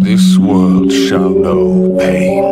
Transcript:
This world shall know pain.